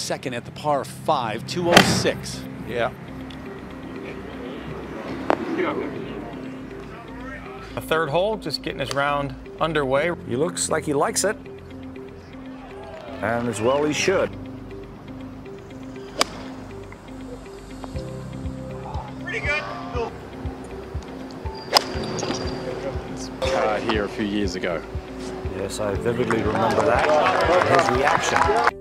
second at the par five, 206. Yeah. A third hole, just getting his round underway. He looks like he likes it. And as well he should. Pretty good. Car here a few years ago. Yes, I vividly remember that. His reaction.